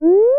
Mm-hmm.